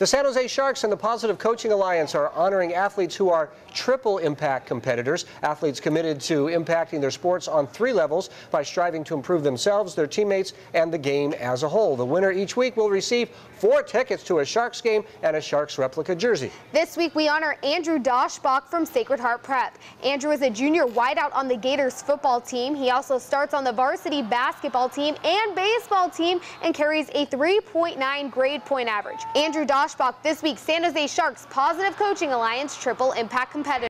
The San Jose Sharks and the Positive Coaching Alliance are honoring athletes who are triple impact competitors. Athletes committed to impacting their sports on three levels by striving to improve themselves, their teammates, and the game as a whole. The winner each week will receive four tickets to a Sharks game and a Sharks replica jersey. This week we honor Andrew Daschbach from Sacred Heart Prep. Andrew is a junior wideout on the Gators football team. He also starts on the varsity basketball team and baseball team and carries a 3.9 grade point average. Andrew This week, San Jose Sharks Positive Coaching Alliance Triple Impact Competitor.